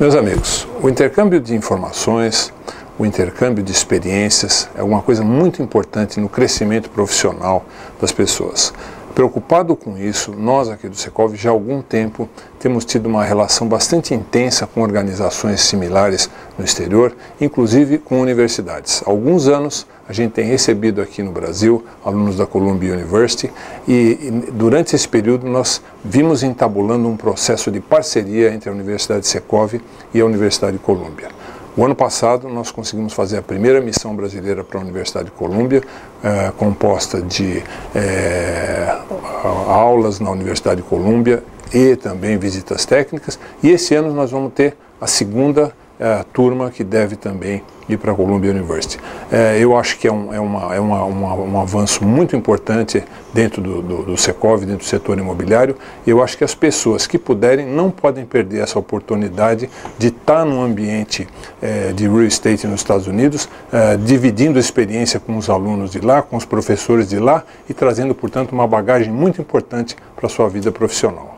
Meus amigos, o intercâmbio de informações, o intercâmbio de experiências é uma coisa muito importante no crescimento profissional das pessoas. Preocupado com isso, nós aqui do Secov já há algum tempo temos tido uma relação bastante intensa com organizações similares no exterior, inclusive com universidades. Há alguns anos a gente tem recebido aqui no Brasil alunos da Columbia University e, e durante esse período nós vimos entabulando um processo de parceria entre a Universidade Secov e a Universidade de Columbia. O ano passado, nós conseguimos fazer a primeira missão brasileira para a Universidade de Colômbia, eh, composta de eh, aulas na Universidade de Colômbia e também visitas técnicas. E esse ano nós vamos ter a segunda eh, turma que deve também ir para a Columbia University. É, eu acho que é, um, é, uma, é uma, uma, um avanço muito importante dentro do, do, do, Secov, dentro do setor imobiliário. Eu acho que as pessoas que puderem não podem perder essa oportunidade de estar num ambiente é, de real estate nos Estados Unidos, é, dividindo experiência com os alunos de lá, com os professores de lá e trazendo, portanto, uma bagagem muito importante para a sua vida profissional.